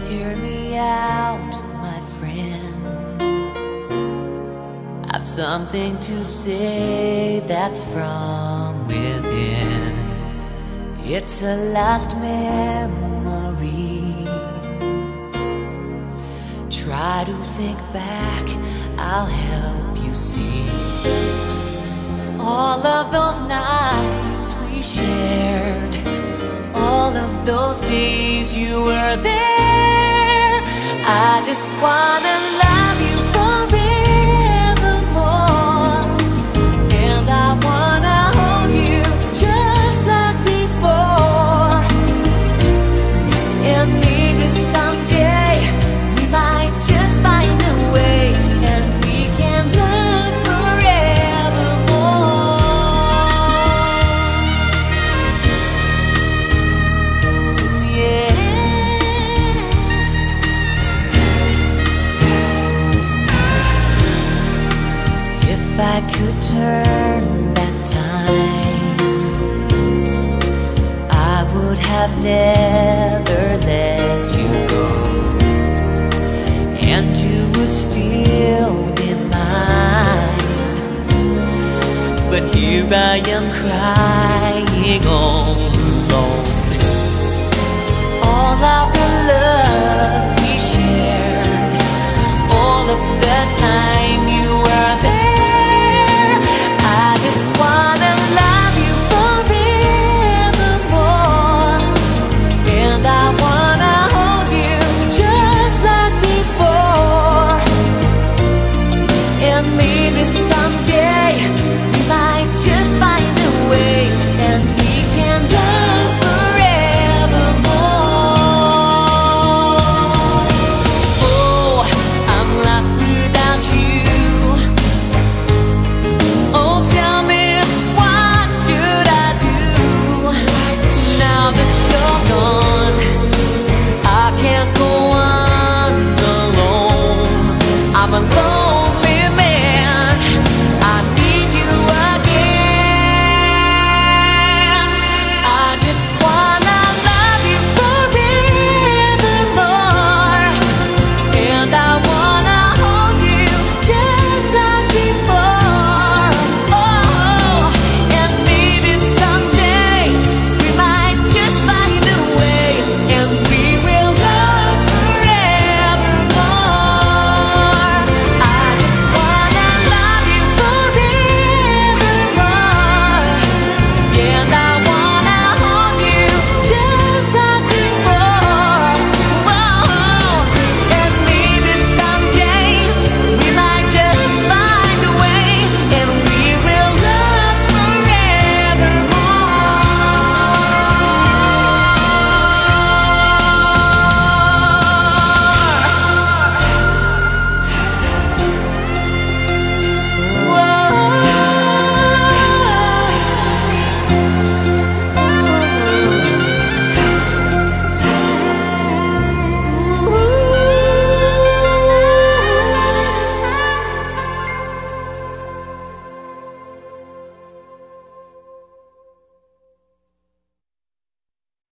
Please hear me out, my friend. I've something to say that's from within. It's a last memory. Try to think back, I'll help you see. All of those nights we shared, all of those days you were there. I just wanna love I could turn back time, I would have never let you go, and you would still be mine. But here I am crying all Maybe someday. We might